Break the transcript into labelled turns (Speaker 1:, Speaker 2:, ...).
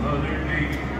Speaker 1: Oh, Other people.